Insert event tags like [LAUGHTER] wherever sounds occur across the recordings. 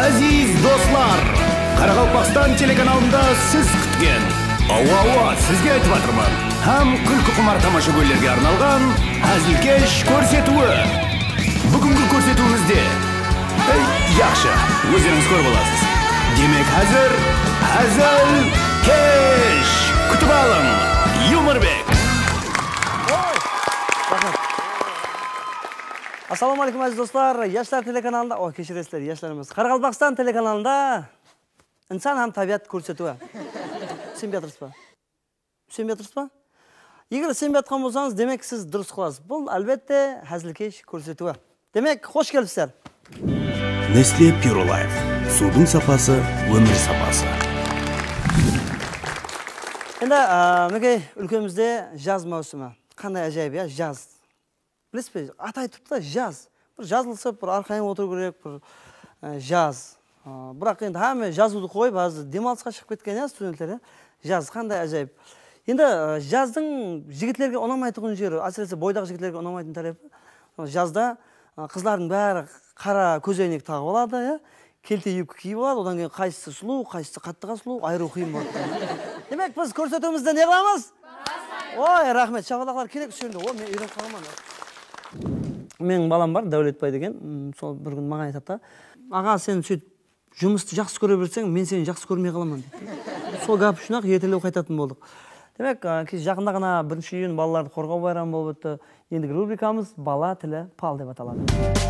Aziz dostlar, Qaraqalpaqstan телеканалында сіз күткен Ауа ауа сізге айтып жатырмын. Һәм күлкі құмар тамашагөйлерге арналған әзілкеш көрсетуі. Бүгінгі көрсетуімізде Ей, яқшы, өздеріңіз көріп аласыз. Демек әзір әзіл кеш. Күтіп алың, Юморбек. Ассалаумағалейкум әзіз достар яшьлер телеканалында ой кешіресіздер яшьлер емес қарақалпақстан телеканалында инсан һәм табиғат көрсетуі сенбей жатырсыз ба сенбей жатырсыз ба егер сенбей жатқан болсаңыз демек сіз дұрыс қыласыз бұл әлбетте әзілкеш көрсетуі демек қош келіпсіздер Pure Life. Судың сапасы, өмір сапасы. енді ә, мінекей үлкенімізде жаз маусымы қандай әжайып иә жаз білесіз бе аты айтып та жаз. Бір жазылысып бір арқайын отыру керек бір ә, жаз. Ә, бірақ енді әме жазуды қойып азыр демалысқа шығып кеткен иә студенттер иә? Жаз қандай әжайып. Енді ә, жаздың жігітлерге ұнамайтын жері әсіресе бойдақ жігітлерге ұнамайтын тарапы жазда қыздардың бәрі қара көзәйнек тағып алады иә? Келте юбка киіп алады одан кейін қайсысы сұлу қайсысы қаттыға сұлу айыру қиын болады. Демек біз көрсетуімізді не қыламыз? Ой рахмет шапалақтар керек осы о мен үйреніп қалғанмын менің балам бар дәулетбай деген. Сол бір күні маған айтады да аға сен сөйтіп жұмысты жақсы көре берсең мен сені жақсы көрмей қаламын дейді сол гәп үшін ақ ертелеу қайтатын болдық. Демек жақында ғана бірінші июнь балаларды қорғау байрамы болып өтті. Ендігі рубрикамыз бала тілі пал деп аталады.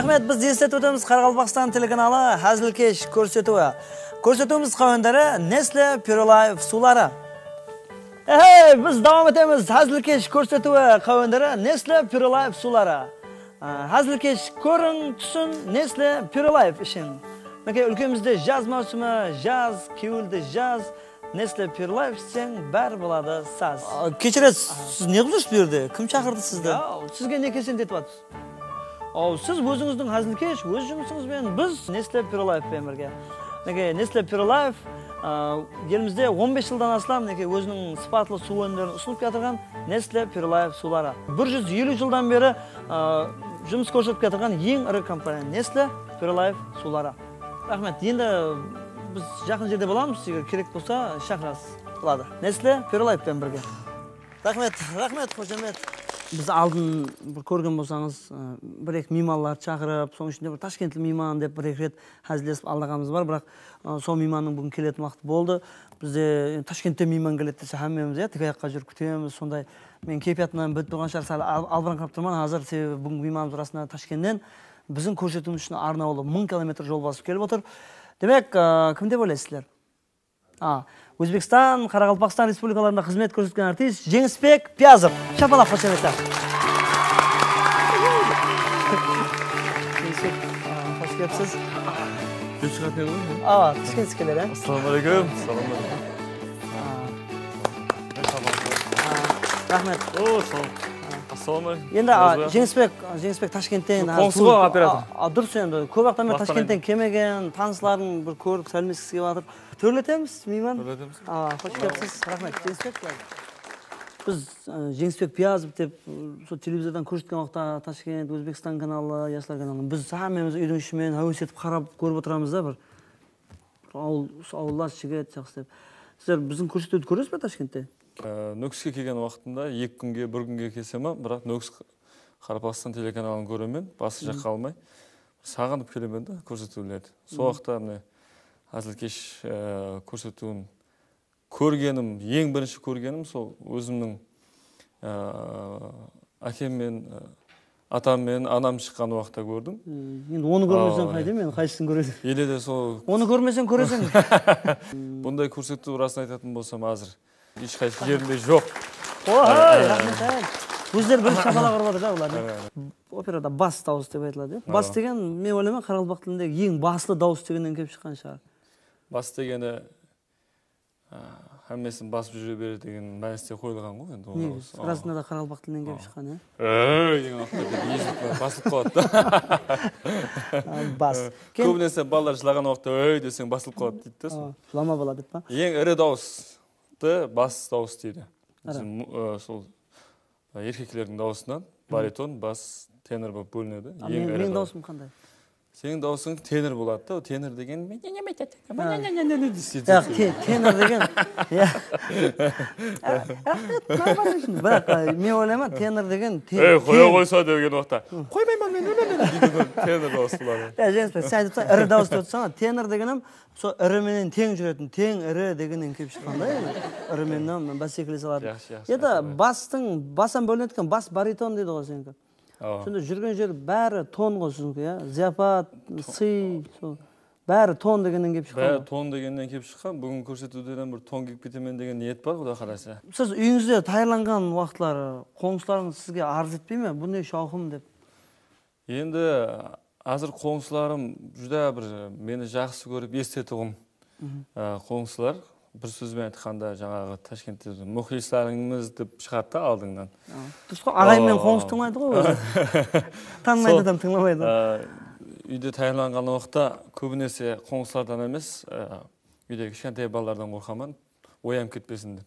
рахмет біз естетіп өтеміз қарақалпақстан телеканалы әзілкеш көрсетуі. Көрсетуіміз қауындары несле пюрелаев сулары. Біз давам етеміз әзілкеш көрсетуі қауындары несле пюрелаев сулары әзілкеш көрін түсін несле пюролайф ішін мінекей өлкемізде жаз маусымы жаз кеуілді жаз несле пюролайф ішсең бәрі болады саз кешіресіз сіз не қылып жүрсіз бұл жерде кім шақырды сізді сізге не келсем етіп жатырсыз сіз өзіңіздің әзілкеш өз жұмысыңызбен біз несле пюролайфпен бірге мінекей несле пюролайф елімізде 15 жылдан астам мінекей өзінің сыпатылы су өнімдерін ұсынып келе несле пюролайф сулары 150 жылдан бері жұмыс көрсетіп келе ең ірі компания несле пюролайф сулары рахмет. Енді біз жақын жерде боламыз. Егер керек болса шақырасыз. Болады. Несле пюролайфпен бірге. Рахмет. Рахмет қошемет біз алдын бір көрген болсаңыз бір екі мейманларды шақырып соның ішінде бір ташкентлік мейман деп бір екі рет әзілдесіп алдағанымыз бар. Бірақ сол мейманның бүгін келетін уақыты болды. Бізде ташкенттен мейман келеді десе хаммеміз иә тік аяққа жүріп күтеміз. Сондай мен кейпиятымнан біліп тұрған шығар сәл албыраңқырап тұрмын. Қазір себебі бүгінгі мейманымыз расында ташкенттен біздің көрсетуіміз үшін арнаулы мың километр жол басып келіп отыр. Демек кім деп ойлайсыздар өзбекстан қарақалпақстан республикаларында қызмет көрсеткен артист жеңісбек пиязов. Шапалақ қошеметтер қош келіпсіз. Жүз шығатын еді? Ғой келер иә ассалаумағалейкум рахмет о сау ассалаумағалейкум енді жеңісбек жеңісбек ташкенттен ғой оператор дұрыс енді көп уақыттан бері ташкенттен келмеген таныстарын бір көріп сәлемдескісі келіп жатыр төрлетеміз мейман төрлетеміз қош келіпсіз рахмет жеңісбек біз жеңісбек пиязов деп сол телевизордан көрсеткен уақытта ташкент өзбекстан каналы яшьлар каналы біз саммеміз үйдің ішімен әуес етіп қарап көріп отырамыз да бір ауыл ауылдас жігіт жақсы деп сіздер біздің көрсетуді көресіз бе ташкентте нөкіске келген уақытында екі күнге бір күнге келсем бірақ нөкіс қарапақстан телеканалын көремін басы жаққа алмай сағынып келемін да көрсетулерді. Сол уақытта міне әзілкеш ә, көрсетуін көргенім ең бірінші көргенім сол өзімнің ә, әкеммен ә, атаммен анам шыққан уақытта көрдім. Енді оны көрмесең қайда мен қайсысын көресің? или де сол оны көрмесең көресің [LAUGHS] бұндай көрсету расын айтатын болсам қазір ешқайсы жерінде жоқ. Ой рахмет өздері бірінші шапалақ ұрып жатыр да олар операда бас дауыс деп айтылады иә? Бас деген мен ойлаймын қарақалпақ тіліндегі ең басты дауыс дегеннен келіп шыққан шығар. Бас дегені әммесін басып жүре береді деген мәністе қойылған ғой енді негізі расында да қарақалпақ тілінен келіп шыққан иә? Басылып қалады да. [LAUGHS] Бас. Көбінесе балалар жылаған уақытта өй десең басылып қалады дейді да жылама бала деп па? Ең ірі бас дауыс дейді. Сол еркектердің дауысынан баритон бас тенор болып бөлінеді. Ең менің дауысым қандай? Сенің дауысың тенор болады да тенор деген тенор деген бірақ мен ойлаймын тенор деген ей қоя қойса деген уақытта қоймаймын мен тенор дауыс болады иә жеңісбек сен айтып тұрсың ірі дауыс деп отырсың тенор дегенім сол іріменен тең жүретін тең ірі дегеннен келіп шыққан да енді ірімен бәсекелесе алатын жақсы жақсы енді бастың бастан бөлінеді екен бас баритон дейді ғой сенікі сонда жүрген жер бәрі тон ғой сіздікі иә? Зияпат сый сол. Бәрі тон дегеннен келіп шыққан бәрі тон дегеннен келіп шыққан. Бүгін көрсетуден бір тон киіп кетемін деген ниет бар құдай қаласа сіз үйіңізде даярланған уақытлары қоңсыларыңыз сізге арыз етпей ме? Бұл не шауқым? деп. Енді қазір қоңсыларым жүдә бір мені жақсы көріп естетұғын қоңсылар бір сөзбен айтқанда жаңағы ташкентте мұхлисларыңыз деп шығады да алдыңнан. Дұрыс қой ағайын мен қоңыз тыңдайды ғой өзі. [LAUGHS] Танымайды адам тыңдамайды. үйде даярланған уақытта көбінесе қоңыздардан емес үйде кішкентай балалардан қорқамын оянып кетпесін деп.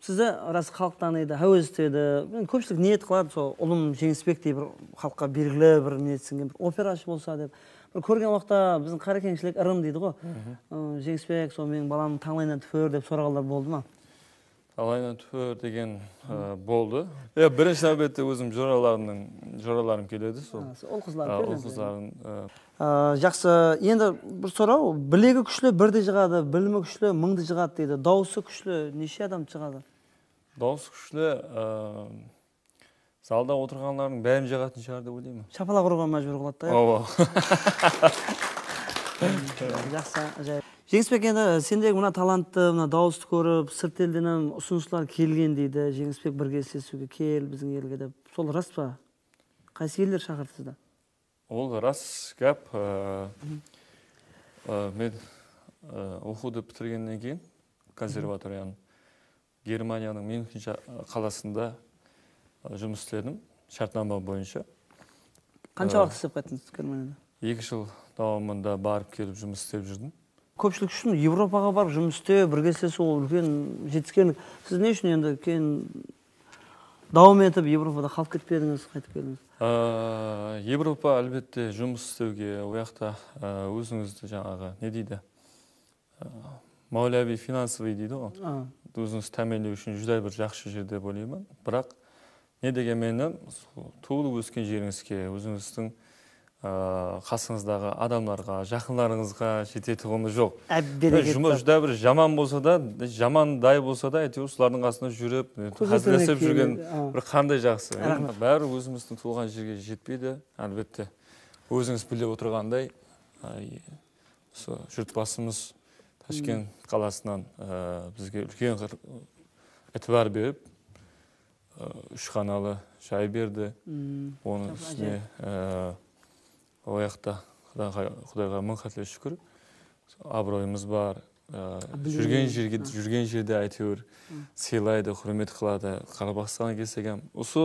Сізді рас халық таниды әуез етеді көпшілік ниет қылады сол ұлым жеңісбектей бір халыққа белгілі бір сіңген бір операшы болса деп. Көрген уақытта біздің қаракеңшілік ырым дейді ғой. Жеңісбек сол менің баламның таңлайынан түфөр деп сұрағандар болды ма? Таңлайынан түфөр деген болды. Иә бірінші нәубетте өзім жораларымның жораларым келеді сол. Ұл қыздар ұл қыздарым жақсы енді бір сұрау білегі күшлі бірді жығады білімі күшлі мыңды жығады дейді. Дауысы күшлі неше адам жығады? Дауысы күшлі залда отырғандардың бәрін жағатын шығар деп ойлаймын. Шапалақ ұруға мәжбүр қылады да. Ооба [LAUGHS] жақсы жай. Жеңісбек енді сендегі мына талантты мына дауысты көріп сырт елден ұсыныстар келген дейді. Жеңісбек бір кездесуге кел біздің елге деп. Сол рас па? Қайсы елдер шақырды сізді? Ол рас гәп мен оқуды бітіргеннен кейін консерваторияны германияның мюнхен қаласында жұмыс істедім шартнама бойынша. Қанша уақыт істеп қайттыңыз германияда? екі жыл давамында барып келіп жұмыс істеп жүрдім. Көпшілік үшін европаға барып жұмыс істеу бір кездесу ол үлкен жетістікерлік сіз не үшін енді кейін дауам етіп европада қалып кетпедіңіз қайтып келдіңіз? Ә, европа әлбетте жұмыс істеуге ол жақта ә, өзіңізді жаңағы не дейді? Ә, финансовый дейді ғой. Өзіңізді тәмінлеу үшін жүдә бір жақсы жер деп ойлаймын. Бірақ не дегенменен туылып өскен жеріңізге өзіңіздің ә, қасыңыздағы адамдарға жақындарыңызға жететұғыны жоқ ә, берекет жұмыс бар. жүдә бір жаман болса да жамандай болса да әйтеуір солардың қасында жүріп хәзірлесіп жүрген бір қандай жақсы бәрі өзіміздің туылған жерге жетпейді әлбетте өзіңіз біліп отырғандай ай, осы жұртбасымыз ташкент қаласынан ә, бізге үлкен қыр этібар беріп ә, үш қаналы шай берді. Оның үстіне ол жақта құдайға, құдайға мың қателер шүкір. Абыройымыз бар. Білу жүрген жерге жүрген жерде әйтеуір сыйлайды құрмет қылады қарабастан келсек осы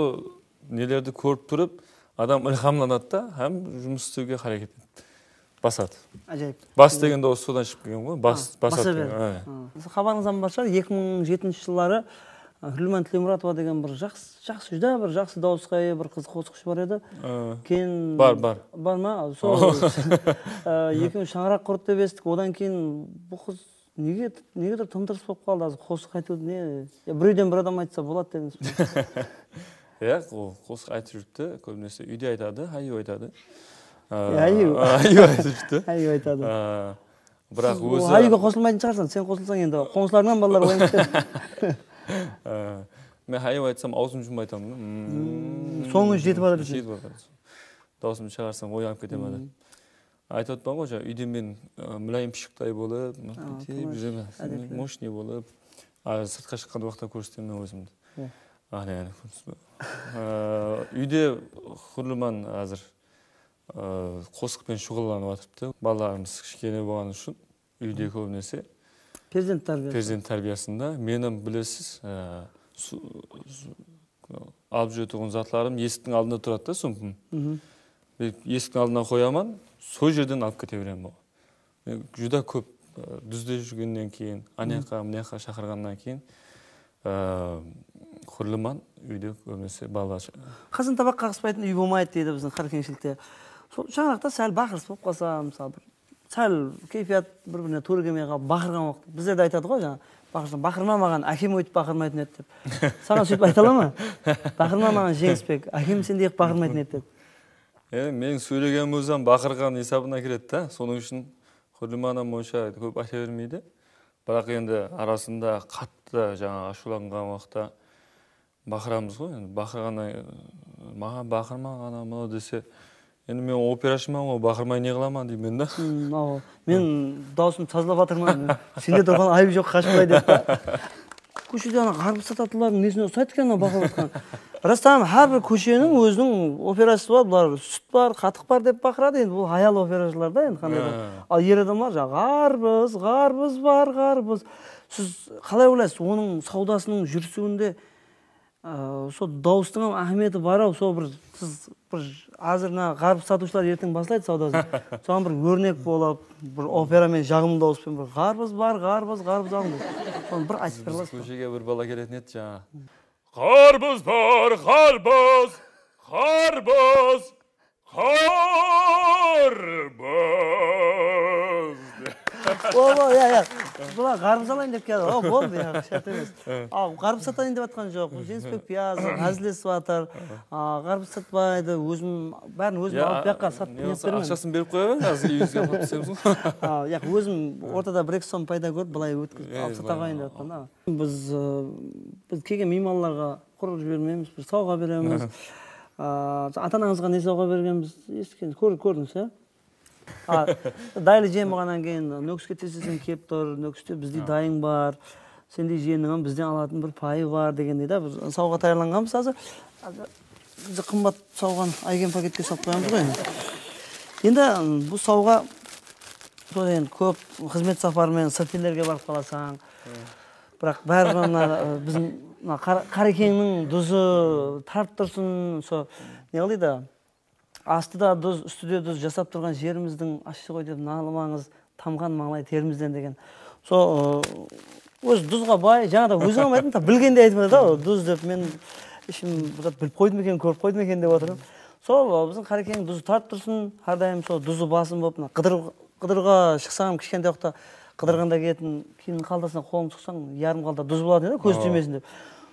нелерді көріп тұрып адам ілхамданады да һәм жұмыс істеуге харекет басады. Әжайып. Бас деген дауыс содан шығып келген ғой бас басады хабарыңыздан бар шығар екі мың жетінші жылдары гүлман тілемұратова деген бір жақсы жақсы жүдә бір жақсы дауысқа ие бір қыз қосқыш бар еді. Ә, кейін бар бар. Бар ма? Сол [LAUGHS] ә, екеуміз шаңырақ құрды деп естідік. Одан кейін бұл қыз неге неге тым тырыс болып қалды? Азыр қосық айтуды не? Бір үйден бір адам айтса болады дедіңіз [LAUGHS] иә қосық айтып жүрді көбінесе үйде айтады аю айтады. Ә, Аю. [LAUGHS] аю айтып жүрді аю айтады. Бірақ өзі аюға қосылмайтын шығарсың сен қосылсаң енді қоңсыларыңнан балалар мен аю айтсам аузым жұмбай айтамын да. Соңы жетіп жатыр жетіп жатыр даусымды шығарсам оянып кете ма деп айтып отырмын ғой жаңағы үйде мен мүләйім пішіктай болып бүйтіп мощный болып сыртқа шыққан уақытта көрсетемін өзімді а не Ә, үйде құрлыман қазір ә, қосықпен шұғылданып жатырды балаларымыз кішкене болғаны үшін үйде көбінесе перзент тәрбиесі перзент тәрбиесінде менің білесіз алып жүретін затларым есіктің алдында тұрады да сумкам есіктің алдына қоямын сол жерден алып кете беремін мен жүдә көп дүзде жүргеннен кейін ана жаққа мына жаққа шақырғаннан кейін құрлыман үйде көбінесе бала қазан табақ қағыспайтын үй болмайды дейді біздің қыркеңшілікте сол шаңырақта сәл бақырыс болып қалса мысалы бір сәл кейфият бір біріне тура келмей қалып бақырған уақыт біздерде айтады ғой жаңағы бақырсаң бақырма маған әкем өйтіп бақырмайтын еді деп саған сөйтіп айта ала ма? [LAUGHS] Бақырма маған жеңісбек әкем сендей қылып бақырмайтын еді деп е менің сөйлегенім өзім бақырған есабына кіреді да. Соның үшін құрлыманам онша көп айта бермейді. Бірақ енді арасында қатты жаңағы ашуланған уақытта бақырамыз ғой. Енді бақырғаннан кейін маған бақырма ана мынау десе енді мен операшыман ғой бақырмай не қыламын деймін да мынау мен даусым тазалап жатырмын сенде тұрған айып жоқ қашпай деп көшеде ана қарбыз сататындардың несіне ұқсайды екен анау бақылап жатқан растам әрбір көшенің өзінің операсы бар бұлар сүт бар қатық бар деп бақырады енді бұл аял операшылар да енді қандай да. Ал ер адамдар жаңағы қарбыз қарбыз бар қарбыз сіз қалай ойлайсыз оның саудасының жүрісуінде ә, сол дауыстың ахметі бар ау сол бір сіз бір мына қарбыз сатушылар ертең бастайды саудасын соған бір өрнек болып бір операмен жағымды дауыспен бір қарбыз бар қарбыз қарбыз алыңыз соны бір айтып бере аласыз көшеге бір бала келетін еді жаңағы қарбыз бар қарбыз қарбыз қарбыз о иә иә бұлар қарбыз алайын деп келді о болды иә шарт емес ал қарбыз сатайын деп жатқан жоқ жеңісбек пияз әзілдесіп жатыр қарбыз сатпайды өзім бәрін өзім алып жаққа сатып ақшасын беріп қоя бер қазір үйіңізге апарып тастаймыз ғой өзім ортада бір екі сом пайда көріп былай өткізіп алып сата былай, қояйын деп жатқан да біз біз келген мейманларға құр жібермейміз біз сауға береміз ата анаңызға не сауға бергенбіз көрдіңіз иә дайлы жем болғаннан кейін нөкіске тезесен келіп тұр нөкісте бізде дайын бар. Сендей жиеніңнен бізден алатын бір пайы бар дегендей да біз сауға даярланғанбыз қазір. Бізде қымбат сауған айген пакетке салып қоямыз ғой. Енді бұл сауға енді көп қызмет сапарымен сырт елдерге барып қаласаң бірақ бәрібір мына біздің мына қарекеңнің тұзы тарып тұрсын сол не астыда тұз үстіде тұз жасап тұрған жеріміздің ащы ғой деп налымаңыз тамған маңлай терімізден деген. Сол өзі тұзға бай жаңағыда өзің [LAUGHS] алмайтын білгенде айтып жатыр да тұз деп мен ішім біліп қойдым екен көріп қойдым екен деп отырмын сол біздің қарекеңнің тұзы тарып тұрсын әрдайым сол тұзы басым болып мына қыдыр қыдырға шықсам кішкентай уақытта қыдырғанда киетін киімнің қалтасына қолыңды сұқсаң ярым қалта тұз болады да көз тимесін деп.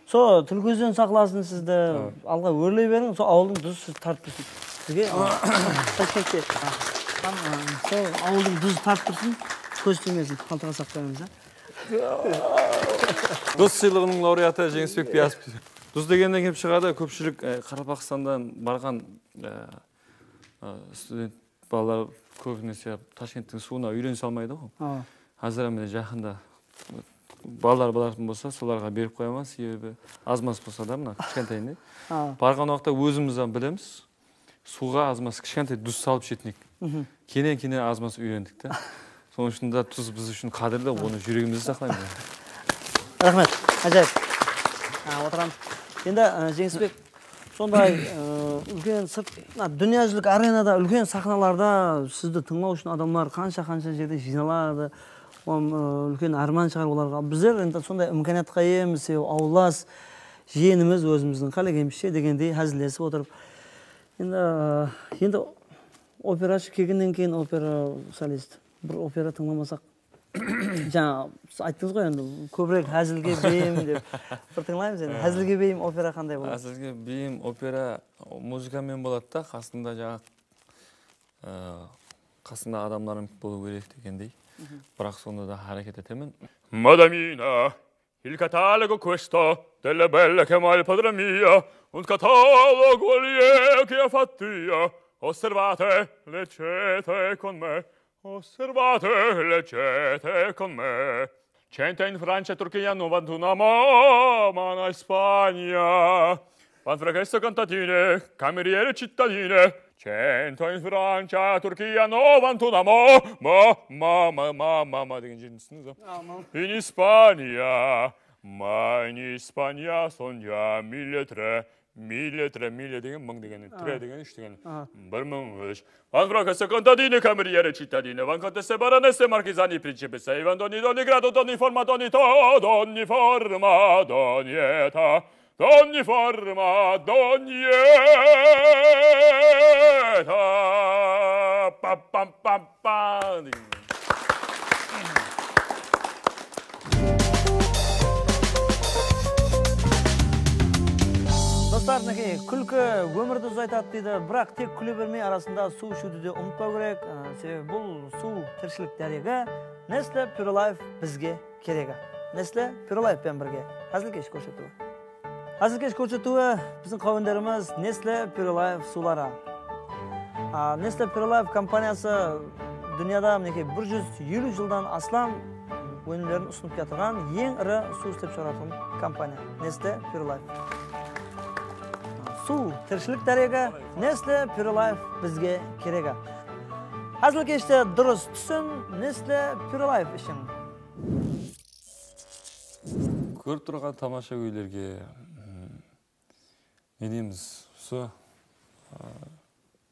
Сол тіл көзден сақласын сізді алға өрлей беріңіз сол ауылдың тұзы сізді тартып тұрсын. А, сол ауылдың тұзы тартып тұрсын көз тимесін қалтаға қоямыз да дос сыйлығының лауреаты жеңісбек пиясов дос дегеннен келіп шығады көпшілік қарақалпақстандан барған студент балалар көбінесе ташкенттің суына үйренісе алмайды ғой қазір міне жақында балалар баратын болса соларға беріп қоя ма себебі аз маз болса да мына кішкентайын барған уақытта өзімізден білеміз суға аз маз кішкентай тұз салып ішетін едік кенен кенен аз маз үйрендік та. [LAUGHS] Соның үшін да тұз біз үшін қадірлі оны жүрегімізде сақтаймыз. Рахмет. Ғажайып отырамыз. Енді жеңісбек сондай үлкен сырт мына дүниежүзілік аренада үлкен сахналарда сізді тыңдау үшін адамдар қанша қанша жерде жиналады. Ол үлкен арман шығар оларға. Біздер енді сондай имканиятқа иеміз себебі ауылдас жиеніміз өзіміздің. Қалекемізше дегендей әзілдесіп отырып енді енді операшы келгеннен кейін опера солист. Бір опера тыңдамасақ [COUGHS] жаңа айттыңыз ғой енді көбірек әзілге бейім деп. [LAUGHS] Бір тыңдаймыз енді әзілге бейім опера қандай болады әзірге бейім опера музыкамен болады да. Қасында жаңағы ә, қасында адамдарым болу керек дегендей. Бірақ сонда да харекет етемін Madamina, il catalogo questo delle belle che mai il padre mia un catalogo lieve che ha fattia. Osservate, leggete con me, osservate, leggete con me. Cente in Francia, Turchia, 91 mamana in Spagna. Panfrechesse cantatine, cameriere cittadine, Cento in Fransa, Türkiye, 91 mo, mo, ma, ma, ma, ma, ma, ma, ma, ma, ma, ma, ma, ma, ma, ma, ma, ma, ma, ma, 많이 스파냐 손야 밀레트레 밀레트레 밀레딩 멍딩에는 트레딩에는 슈팅에는 멀멍으시 안그라카세 컨타디니 카메리에레 치타디네 반칸테세 바라네세 마르키자니 프린치페세 이반도니 도니 그라도 도니 포마 도니 도 도니 포마 도니에타 doogni forma, d'ogni età. Pa, pa, pa, pa. Достар мінекей күлкі өмірді ұзайтады дейді. Бірақ тек күле бермей арасында су ішуді де ұмытпау керек. Ә, себебі бұл су тіршілік дәрегі. Несле пюролайф бізге керегі несле пюролайфпен бірге. Әзілкеш көрсетуі. Әзілкеш көрсетуі біздің қауендеріміз несле пюролайф сулары. А, несле пюролайф компаниясы дүнияда мінекей 150 жылдан астам өнімдерін ұсынып келе ең ірі су істеп шығаратын компания. Несле пюролайф су тіршілік дәрегі несле пюролайф бізге керегі әзілкеште дұрыс түсін несле пюролайф ішің көріп тұрған тамаша үйлерге м, не дейміз осы ә,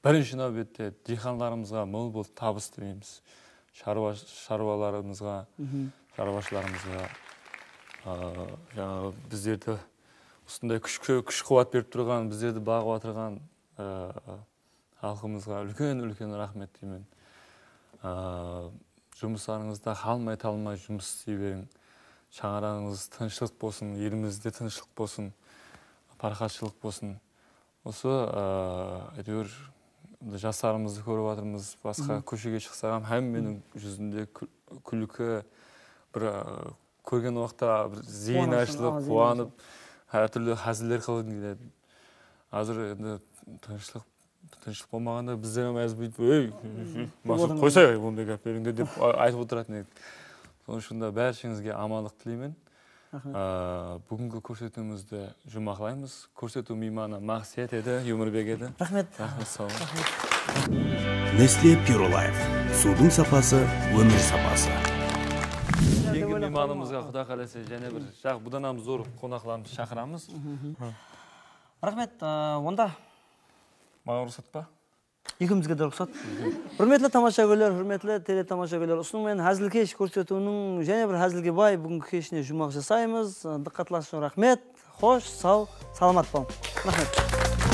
бірінші нәубетте диқандарымызға мол бол табыс тілейміз. Шаруа шаруаларымызға шаруашыларымызға жаңағы біздерді осындай күшке күш қуат беріп тұрған біздерді бағып отырған ә, халқымызға үлкен үлкен рахмет деймін. Ә, жұмыстарыңызда қалмай талмай жұмыс істей берің. Шаңырағыңыз тыныштық болсын елімізде тыныштық болсын парқатшылық болсын. Осы әйтеуір жастарымызды көріп жатырмыз басқа көшеге шықсақ менің жүзінде күлкі бір көрген уақытта бір зейін ашылып. қуанып әртүрлі әзілдер қылғым келеді қазір енді тыныштық тыныштық болмағанда біздер мәз бүйтіп ей масуд қойсай ондай гәптеріңді деп айтып отыратын едік. Сол үшін де бәршеңізге амандық тілеймін. Бүгінгі көрсетуімізді жұмақлаймыз көрсету мейманы мақсет еді өмірбек еді. Рахмет. Рахмет сау Pure Life судың сапасы өмір сапасы. Мейманымызға құда қаласа және бір жақ бұдан зор қонақларымызды шақырамыз рахмет онда маған рұқсат па екеумізге де рұқсат құрметті тамаша көрер құрметті теле тамаша көрер ұсынумен әзілкеш көрсетуінің және бір әзілге бай бүгінгі кешіне жұмақ жасаймыз диққатларыңыз үшін рахмет хош сау саламат болың рахмет